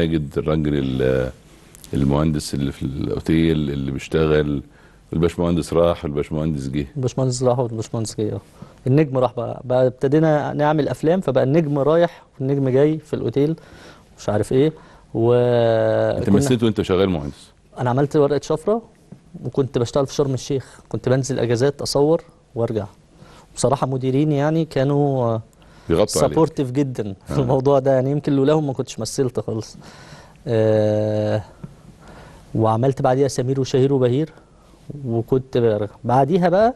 ماجد الراجل ال- المهندس اللي في الأوتيل اللي بيشتغل. الباشمهندس راح والباشمهندس جه. الباشمهندس راح والباشمهندس آه النجم راح بقى. بقى ابتدينا نعمل أفلام فبقى النجم رايح والنجم جاي في الأوتيل. مش عارف إيه. و أنت مثلت وأنت شغال مهندس. أنا عملت ورقة شفرة وكنت بشتغل في شرم الشيخ. كنت بنزل أجازات أصور وأرجع. بصراحة مديريني يعني كانوا بيغطوا عليك. supportive جدا في الموضوع ده. يعني يمكن لولاهم ما كنتش مثلت خالص. آه وعملت بعديها سمير وشهير وبهير وكنت برجع بعديها بقى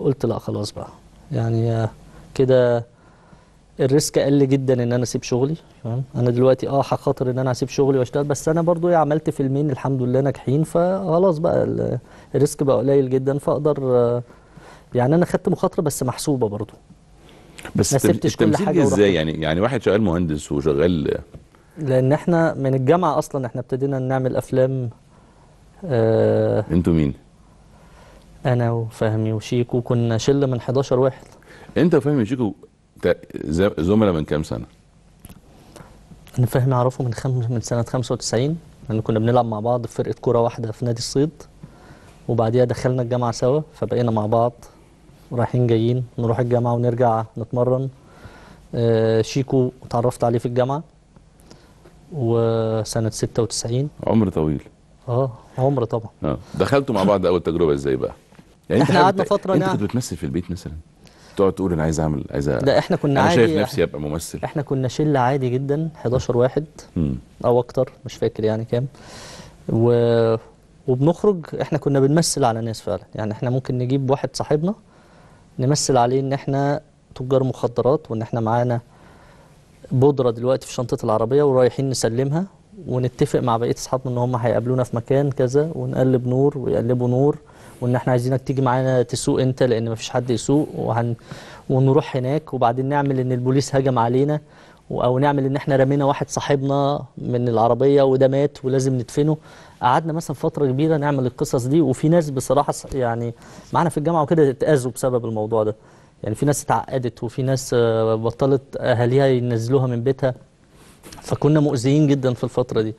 قلت لا خلاص بقى. يعني آه، كده ال risk قل جدا إن أنا أسيب شغلي فاهم أنا دلوقتي آه هخاطر إن أنا أسيب شغلي وأشتغل بس أنا برضو عملت فيلمين الحمد لله ناجحين فخلاص بقى ال- ال risk بقى قليل جدا فأقدر آه، يعني أنا خدت مخاطرة بس محسوبة برضو. بس ما سبتش كل التمثيل حاجة جه ورحت. إزاي يعني يعني واحد شغال مهندس وشغال لأن إحنا من الجامعة أصلا إحنا ابتدينا نعمل أفلام آه أنتوا مين؟ أنا وفهمي وشيكو كنا شلة من 11 واحد انت وفهمي شيكو تا- ز- زملاء من كام سنة؟ أنا فهمي أعرفه من خم... من سنة 95 لأن كنا بنلعب مع بعض في فرقة كورة واحدة في نادي الصيد وبعديها دخلنا الجامعة سوا فبقينا مع بعض رايحين جايين نروح الجامعة ونرجع نتمرن آه شيكو اتعرفت عليه في الجامعة وسنة 96 عمر طويل آه عمر طبعا آه دخلتوا مع بعض أول تجربة إزاي بقى؟ يعني حابب قعدنا ت- فترة أنت. كنت بتمثل في البيت مثلا؟ تقعد تقول أنا عايز اعمل عايز أ- ده إحنا كنا أنا عادي شايف نفسي أبقى ممثل إحنا كنا شلة عادي جدا 11 واحد. أو أكتر مش فاكر يعني كام و... وبنخرج إحنا كنا بنمثل على ناس فعلا يعني إحنا ممكن نجيب واحد صاحبنا نمثل عليه إن إحنا تجار مخدرات وإن إحنا معانا بودرة دلوقتي في شنطة العربية ورايحين نسلمها ونتفق مع بقية أصحابنا إن هم هيقابلونا في مكان كذا ونقلب نور ويقلبوا نور وإن إحنا عايزينك تيجي معانا تسوق أنت لأن مفيش حد يسوق وهن ونروح هناك وبعدين نعمل إن البوليس هجم علينا أو نعمل إن إحنا رمينا واحد صاحبنا من العربية وده مات ولازم ندفنه. قعدنا مثلا فترة كبيرة نعمل القصص دي وفي ناس بصراحة يعني معانا في الجامعة وكده اتأذوا بسبب الموضوع ده. يعني في ناس اتعقدت وفي ناس آه، بطلت أهاليها ينزلوها من بيتها. فكنا مؤذيين جدا في الفترة دي.